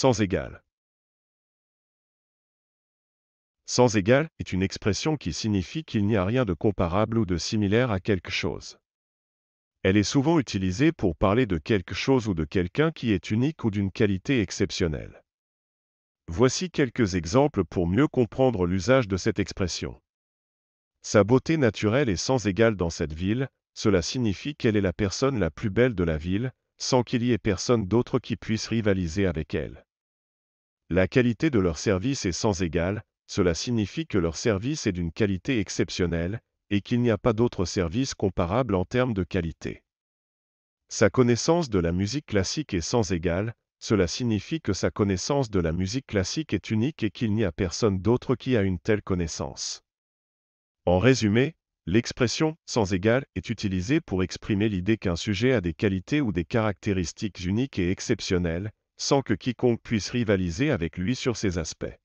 Sans égal. Sans égal est une expression qui signifie qu'il n'y a rien de comparable ou de similaire à quelque chose. Elle est souvent utilisée pour parler de quelque chose ou de quelqu'un qui est unique ou d'une qualité exceptionnelle. Voici quelques exemples pour mieux comprendre l'usage de cette expression. Sa beauté naturelle est sans égale dans cette ville, cela signifie qu'elle est la personne la plus belle de la ville, sans qu'il y ait personne d'autre qui puisse rivaliser avec elle. La qualité de leur service est sans égale, cela signifie que leur service est d'une qualité exceptionnelle, et qu'il n'y a pas d'autre service comparable en termes de qualité. Sa connaissance de la musique classique est sans égale, cela signifie que sa connaissance de la musique classique est unique et qu'il n'y a personne d'autre qui a une telle connaissance. En résumé, l'expression sans égal est utilisée pour exprimer l'idée qu'un sujet a des qualités ou des caractéristiques uniques et exceptionnelles, sans que quiconque puisse rivaliser avec lui sur ces aspects.